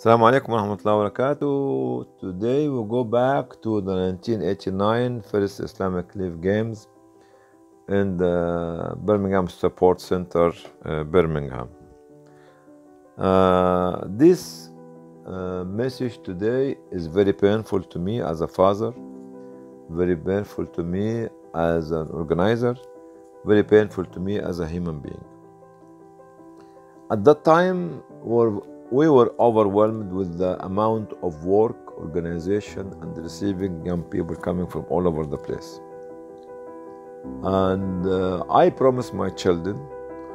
Assalamu alaikum warahmatullahi wabarakatuh. Today we'll go back to the 1989 first Islamic League games in the Birmingham Sports Center, uh, Birmingham. Uh, this uh, message today is very painful to me as a father, very painful to me as an organizer, very painful to me as a human being. At that time, were we were overwhelmed with the amount of work, organization, and receiving young people coming from all over the place. And uh, I promised my children,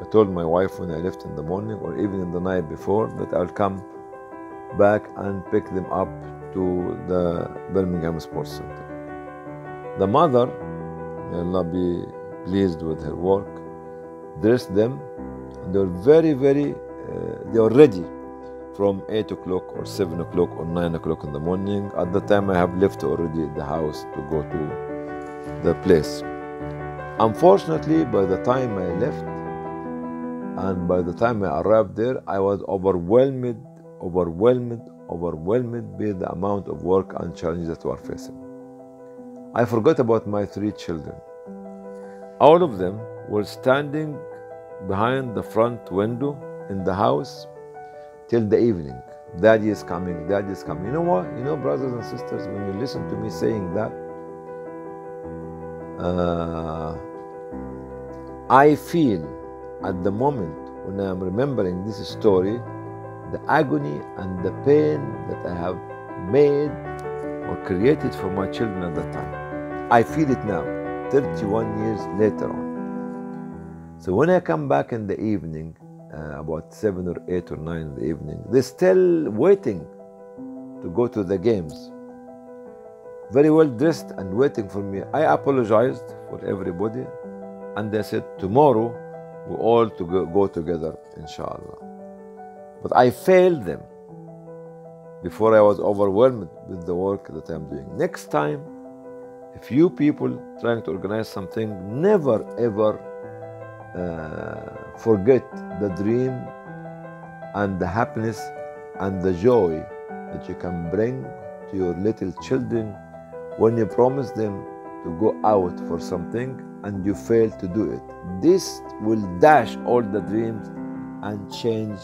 I told my wife when I left in the morning or even in the night before that I'll come back and pick them up to the Birmingham Sports Center. The mother, may Allah be pleased with her work, dressed them, and they were very, very, uh, they were ready from 8 o'clock or 7 o'clock or 9 o'clock in the morning. At the time, I have left already the house to go to the place. Unfortunately, by the time I left and by the time I arrived there, I was overwhelmed, overwhelmed, overwhelmed by the amount of work and challenges that we are facing. I forgot about my three children. All of them were standing behind the front window in the house till the evening. Daddy is coming, daddy is coming. You know what? You know, brothers and sisters, when you listen to me saying that, uh, I feel at the moment when I am remembering this story the agony and the pain that I have made or created for my children at that time. I feel it now, 31 years later on. So when I come back in the evening, uh, about 7 or 8 or 9 in the evening, they're still waiting to go to the games very well dressed and waiting for me. I apologized for everybody and they said, Tomorrow we all to go, go together, inshallah. But I failed them before I was overwhelmed with the work that I'm doing. Next time, if you people trying to organize something, never ever uh, forget the dream and the happiness and the joy that you can bring to your little children when you promise them to go out for something and you fail to do it. This will dash all the dreams and change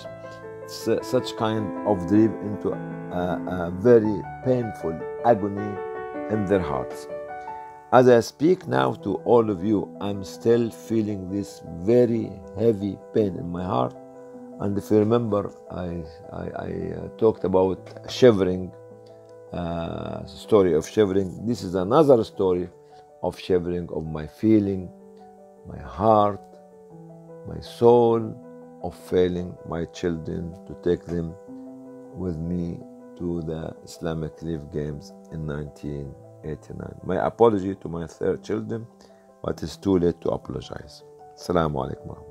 such kind of dream into a, a very painful agony in their hearts. As I speak now to all of you, I'm still feeling this very heavy pain in my heart. And if you remember, I, I, I uh, talked about shivering uh, story of shivering. This is another story of shivering of my feeling, my heart, my soul, of failing my children to take them with me to the Islamic League Games in 1989. My apology to my third children, but it's too late to apologize. Assalamu alaikum